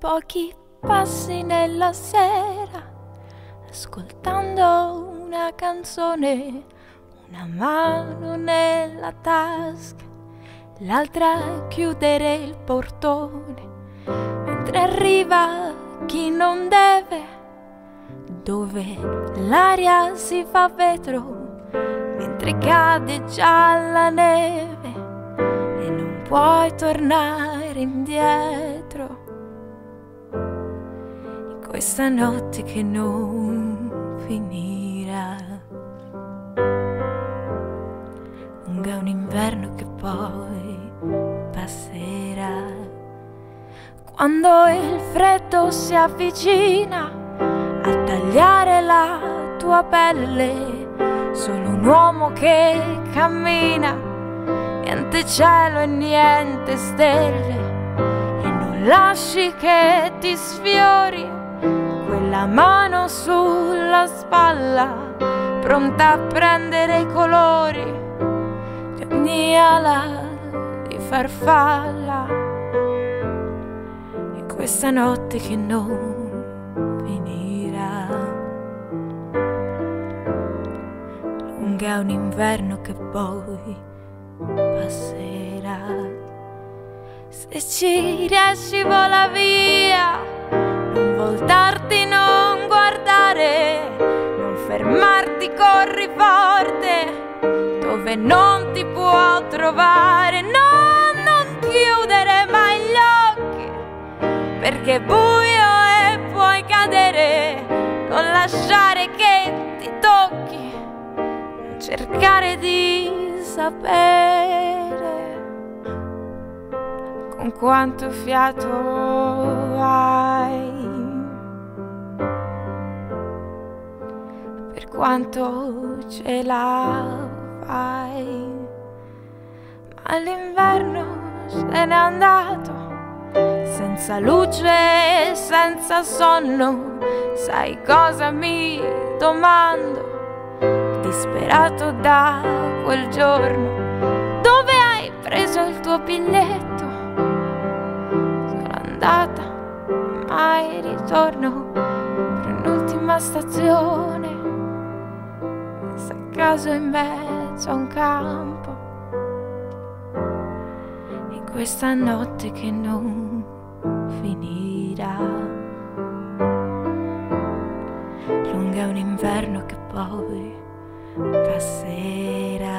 pochi passi nella sera, ascoltando una canzone, una mano nella tasca, l'altra chiudere il portone, mentre arriva chi non deve, dove l'aria si fa vetro, mentre cade già la neve e non puoi tornare indietro questa notte che non finirà. Lunga un inverno che poi passerà. Quando il freddo si avvicina a tagliare la tua pelle, solo un uomo che cammina, niente cielo e niente stelle. E non lasci che ti sfiori quella mano sulla spalla, pronta a prendere i colori di ogni ala di farfalla. E questa notte che non finirà, lunga un inverno che poi passerà. Se ci riesci vola via dove non ti può trovare, no, non chiudere mai gli occhi, perché è buio e puoi cadere, non lasciare che ti tocchi, non cercare di sapere con quanto fiato hai. Per quanto ce la fai. Ma l'inverno se n'è andato, senza luce e senza sonno. Sai cosa mi domando? Disperato da quel giorno, dove hai preso il tuo biglietto? andata, mai ritorno per un'ultima stazione, se a caso in mezzo a un campo, in questa notte che non finirà. Lunga un inverno che poi passerà.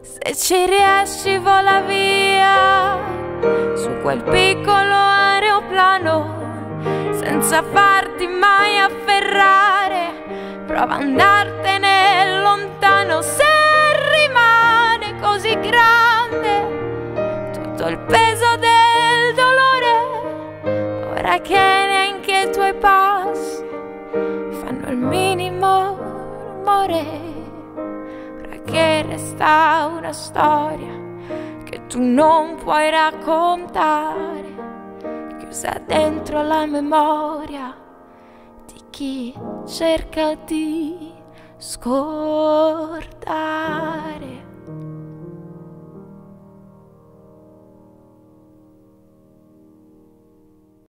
Se ci riesci vola via su quel piccolo aeroplano senza farti mai afferrare. Prova ad andartene lontano se rimane così grande tutto il peso del dolore. Ora che neanche i tuoi passi fanno il minimo rumore. Ora che resta una storia che tu non puoi raccontare, chiusa dentro la memoria di chi cerca di scordare.